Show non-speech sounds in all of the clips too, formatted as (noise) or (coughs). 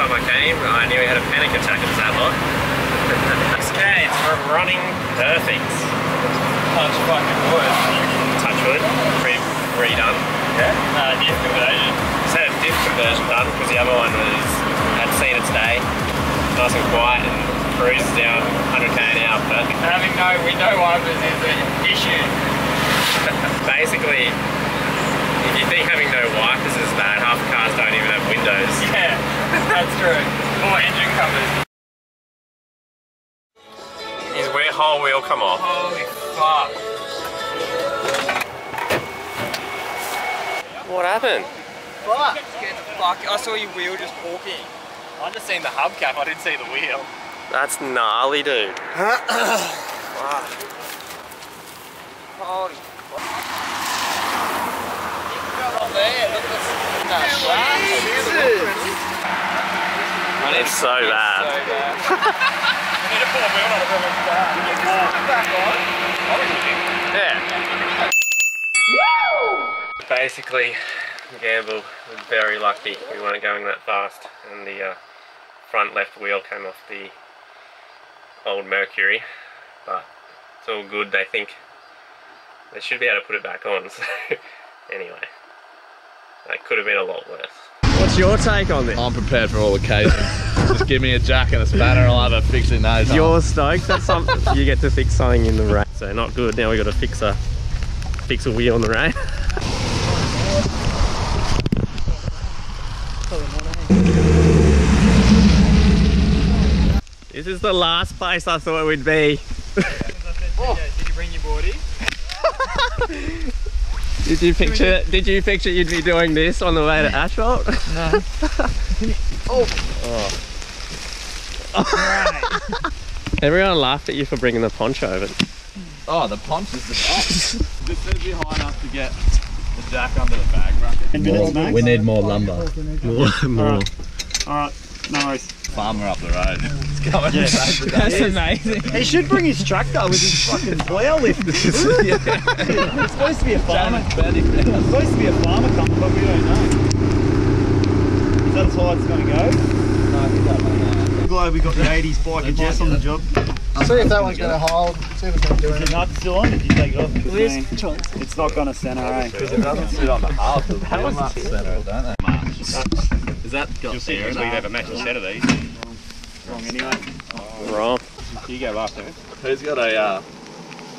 time I came, I nearly had a panic attack at Zadlock. 6K, it's running perfect. Touch fucking wood. Touch wood, re redone. Yeah. Uh, diff conversion. Just had a diff conversion done because the other one was had seen its day. Nice and quiet and cruises down 100k an hour. Having no window wipers is an issue. (laughs) Basically, if you think having no wipers is bad, half the cars don't even have windows. (laughs) Yeah, that's true. Or engine covers. Is where whole wheel come off. Holy fuck. What happened? Fuck. The fuck. I saw your wheel just walking. I just seen the hubcap, I didn't see the wheel. That's gnarly, dude. (coughs) Holy fuck. Up there, look at this. No, It's so bad. So bad. we need to pull a wheel on it it's. Back on. Yeah. Basically, Gamble was very lucky. We weren't going that fast, and the uh, front left wheel came off the old Mercury. But it's all good. They think they should be able to put it back on. (laughs) So anyway, that could have been a lot worse. What's your take on this? I'm prepared for all occasions. (laughs) Just give me a jack and a spanner and I'll have a fix in no time. You're stoked. That's something (laughs) you get to fix something in the rain. So not good. Now we got to fix a fix a wheel in the rain. (laughs) this is the last place I thought we'd be. Oh. Did you bring your boardy? Did you picture? Did you picture you'd be doing this on the way to asphalt? No. (laughs) Oh. oh. (laughs) Everyone laughed at you for bringing the poncho, but Oh, the punch is the best. this should be high enough to get the jack under the bag bracket. we need more lumber. more. more. Alright, no worries. Farmer up the road. (laughs) It's coming That's amazing. He should bring his tractor with his fucking plough lift. (laughs) (laughs) it's supposed to be a farmer. It's supposed to be a farmer coming, but we don't know. Is that as high as it's going to go? Glad we got the 80s biker Jess on the job. See if that one's going to hold. See if it's going to do Is it anything. still on? Did you take it off? 'Cause, I It's not going to center, eh? Because it doesn't sit on the half of the wheel center, don't they? March. Is that got You'll see air next in week have a matching set of these. Wrong anyway. Wrong. You go last, eh? Who's got a uh,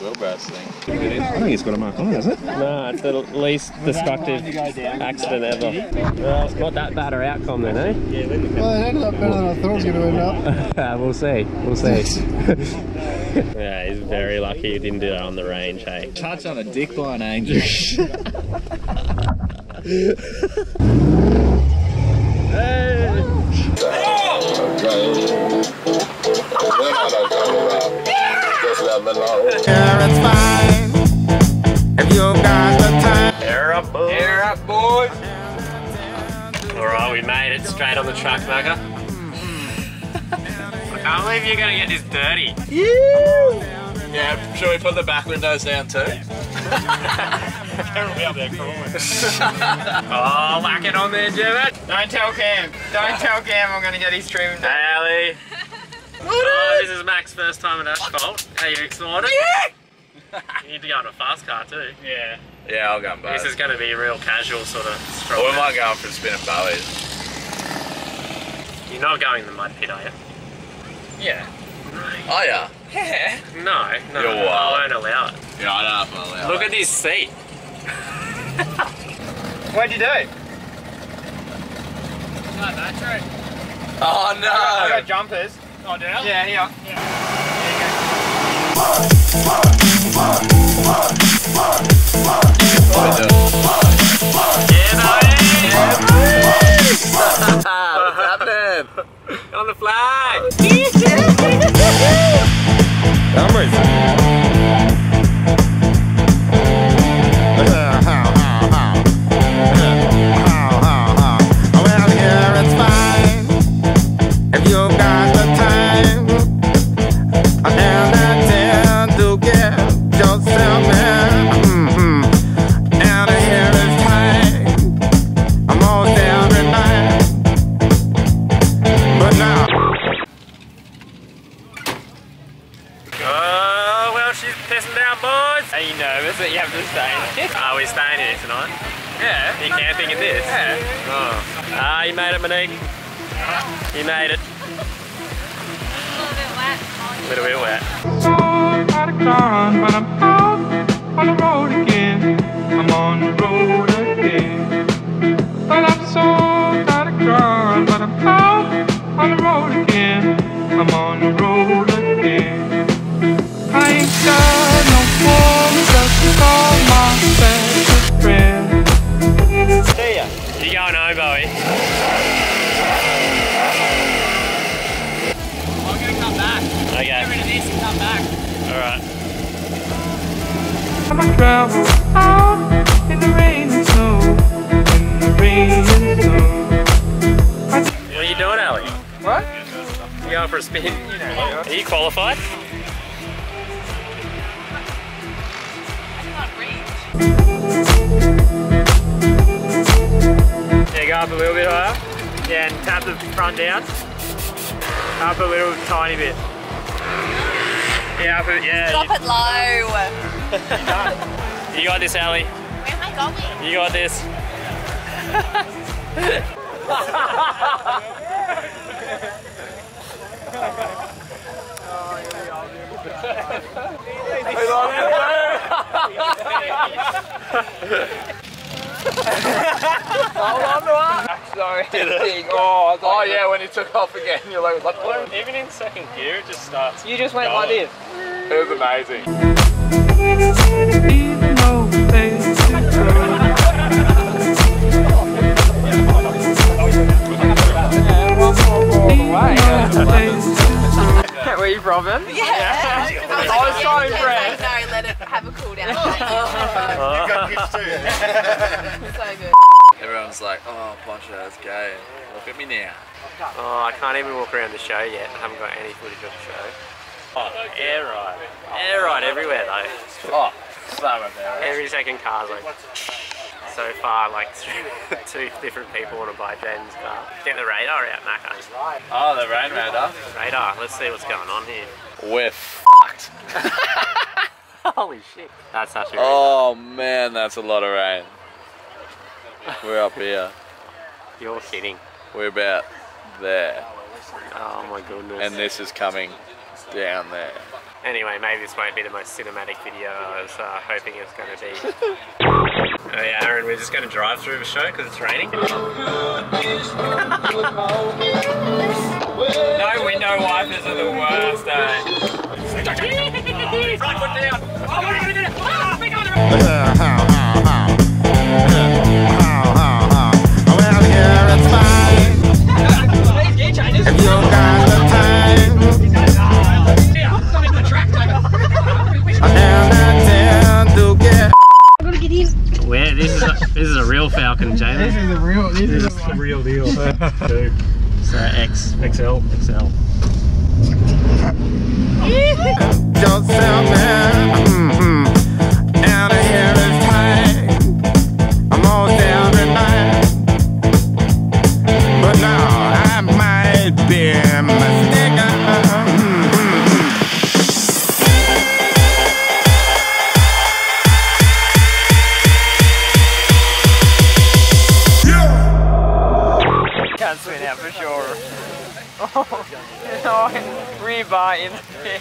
wheelbarrow thing? I think it's got a mark on it, has it? No, it's the least destructive accident ever. Well, it's not that bad an outcome then, eh? Yeah, Well, it ended up better than I thought it was going to end up. (laughs) we'll see. We'll see. (laughs) yeah, he's very lucky he didn't do that on the range, hey. Touch on a dick by an angel. (laughs) Air up, boys. Air up, boys. Alright, we made it straight on the truck, Mugger. I can't believe you're gonna get this dirty. Yeah, should we put the back windows down too? Carol will be up there crawling. Oh, whack it on there, Jimmy. Don't tell Cam. Don't tell Cam I'm gonna get his trim. Hey, Ali. Oh, this is Mac's first time in asphalt. Are you excited? Yeah! you need to go in a fast car too. Yeah. Yeah, I'll go and This is going to be a real casual sort of stroll. we might go on for a spin at Bally's. You're not going in the mud pit, are you? Yeah. Oh yeah. Yeah. No, no. You're I won't allow it. Yeah, I don't know if I'll allow Look that. at this seat. What'd you do? Oh no! I no! got jumpers. Oh, down? Yeah, here. What's have to stay in this? (laughs) Are we staying here tonight? Yeah. Are you camping in this? Yeah. Oh. Ah, you made it, Monique. You made it. A little bit wet. out of town, but this and come back. Alright. I'ma travel out in the rain and snow, in the rain and snow. What are you doing, Ali? What? You going for a spin? You know. Are you qualified? Yeah, go up a little bit higher. Yeah, and tap the front down. Up a little tiny bit. Yeah, a, yeah. Drop it low. You, (laughs) you got this, Ali. Where am I going? You got this. (laughs) Sorry. Oh, Oh yeah, when he took off again, you're like, what? what? Even in second gear, it just starts. You just went like this. It was amazing. Oh, Poncho, that's gay. Look at me now. Oh, I can't even walk around the show yet. I haven't got any footage of the show. Oh, air ride. Air ride everywhere though. Oh, so embarrassed. Every second car's like so far, like (laughs) two different people want to buy Jaden's car. Get the radar out, Macca. Oh, the rain radar. Radar. Let's see what's going on here. We're fucked. (laughs) Holy shit. That's such a Oh man, that's a lot of rain. We're up here. You're kidding. We're about there. Oh my goodness. And this is coming down there. Anyway, maybe this won't be the most cinematic video I was uh, hoping it was going to be. (laughs) oh yeah, Aaron, we're just going to drive through the show because it's raining. (laughs) No window wipers are the worst, eh? (laughs) Front foot down. Well, Can't swing out for sure. Oh, rebar in there.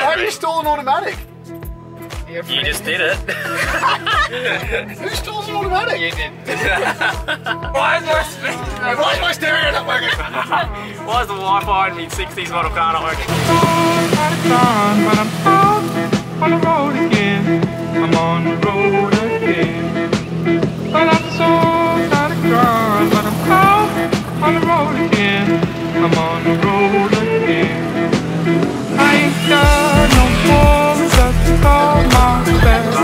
How do you stall an automatic? You just did it. (laughs) Who stalls an automatic? You did. (laughs) Why is my? Why is my stereo not working? (laughs) Why is the Wi-Fi in the 60s model car not working? Out of town, but I'm on the road again. I'm on the road again. But I'm so out of town, but I'm out on the road again. I'm on the road again. I ain't got no phone just to call my best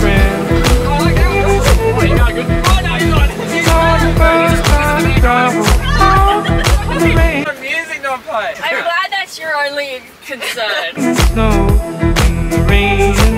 friend. Oh, you got good. No, you got it. For the first time I travel in the rain The music not play. I'm glad that's your only concern. snow, in the rain